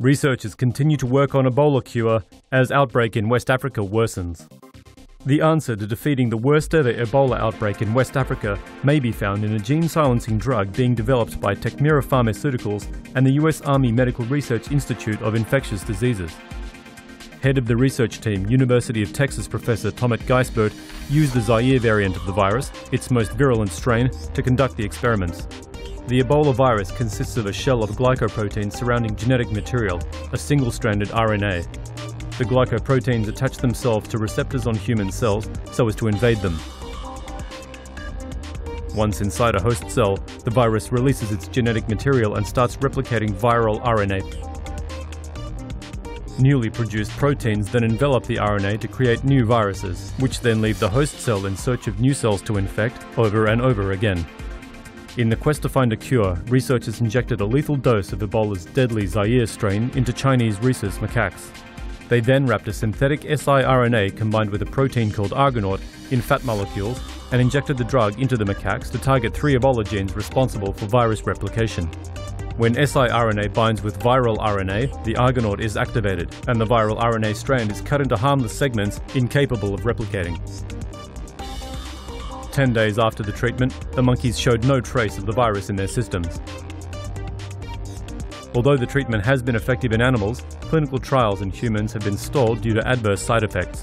Researchers continue to work on Ebola cure as outbreak in West Africa worsens. The answer to defeating the worst ever Ebola outbreak in West Africa may be found in a gene silencing drug being developed by Tekmira Pharmaceuticals and the US Army Medical Research Institute of Infectious Diseases. Head of the research team, University of Texas professor Tomet Geisbert, used the Zaire variant of the virus, its most virulent strain, to conduct the experiments. The Ebola virus consists of a shell of glycoproteins surrounding genetic material, a single stranded RNA. The glycoproteins attach themselves to receptors on human cells so as to invade them. Once inside a host cell, the virus releases its genetic material and starts replicating viral RNA. Newly produced proteins then envelop the RNA to create new viruses, which then leave the host cell in search of new cells to infect over and over again. In the quest to find a cure, researchers injected a lethal dose of Ebola's deadly Zaire strain into Chinese rhesus macaques. They then wrapped a synthetic siRNA combined with a protein called Argonaute in fat molecules and injected the drug into the macaques to target three Ebola genes responsible for virus replication. When siRNA binds with viral RNA, the Argonaute is activated, and the viral RNA strand is cut into harmless segments incapable of replicating. 10 days after the treatment, the monkeys showed no trace of the virus in their systems. Although the treatment has been effective in animals, clinical trials in humans have been stalled due to adverse side effects.